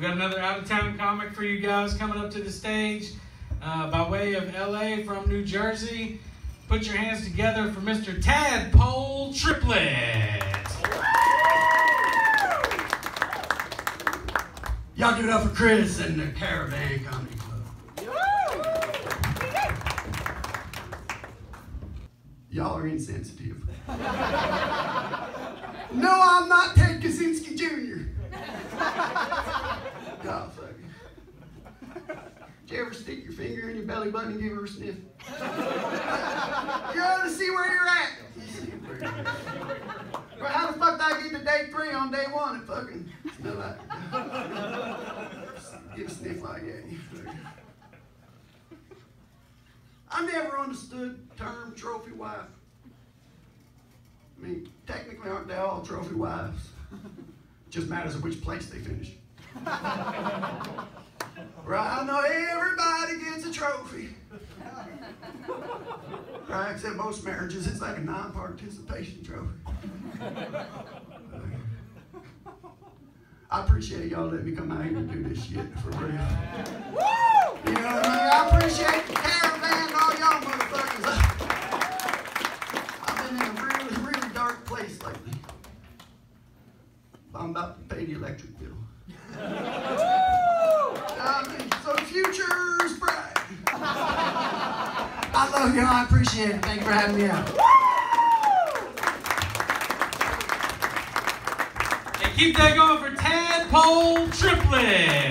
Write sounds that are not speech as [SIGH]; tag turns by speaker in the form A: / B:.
A: We got another out of town comic for you guys coming up to the stage uh, by way of LA from New Jersey. Put your hands together for Mr. Tadpole Triplett.
B: Y'all give it up for Chris and the Caravan Comedy Club. Y'all are insensitive. [LAUGHS] no, I'm not Ted Kaczynski Jr. Fuck. Did you ever stick your finger in your belly button and give her a sniff? you ought to see where you're at. Well, how the fuck did I get to day three on day one and fucking smell like Give a sniff like that. I never understood term trophy wife. I mean, technically, aren't they all trophy wives? Just matters of which place they finish. [LAUGHS] right? I know everybody gets a trophy. Right? Except most marriages, it's like a non-participation trophy. I appreciate y'all letting me come out here and do this shit for real. You know what I mean? I appreciate the caravan and all y'all motherfuckers. I've been in a really, really dark place lately. I'm about to pay the electric bill. I mean, so the future's bright. Love y'all. I appreciate it. Thank you for having me out.
A: And keep that going for Tadpole Triplett.